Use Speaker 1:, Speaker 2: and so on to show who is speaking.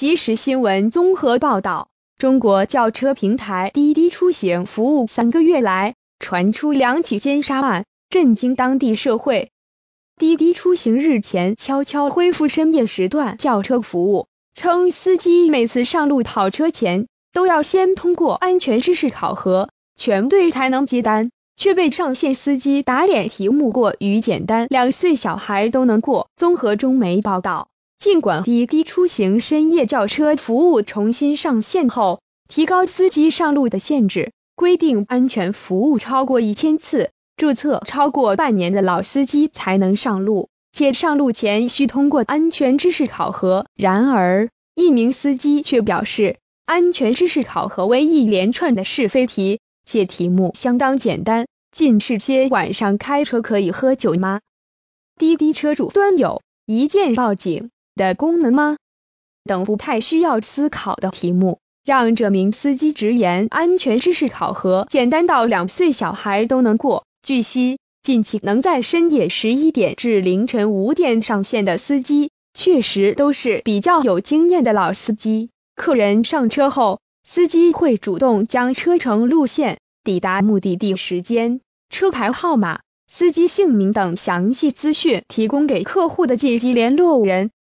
Speaker 1: 即时新闻综合报道：中国轿车平台滴滴出行服务三个月来传出两起奸杀案，震惊当地社会。滴滴出行日前悄悄恢复深夜时段轿车服务，称司机每次上路跑车前都要先通过安全知识考核，全对才能接单，却被上线司机打脸题目过于简单，两岁小孩都能过。综合中媒报道。尽管滴滴出行深夜轿车服务重新上线后，提高司机上路的限制，规定安全服务超过一千次、注册超过半年的老司机才能上路，且上路前需通过安全知识考核。然而，一名司机却表示，安全知识考核为一连串的是非题，且题目相当简单。近是些晚上开车可以喝酒吗？滴滴车主端有一键报警。的功能吗？等不太需要思考的题目，让这名司机直言安全知识考核简单到两岁小孩都能过。据悉，近期能在深夜十一点至凌晨五点上线的司机，确实都是比较有经验的老司机。客人上车后，司机会主动将车程路线、抵达目的地时间、车牌号码、司机姓名等详细资讯提供给客户的紧急联络人。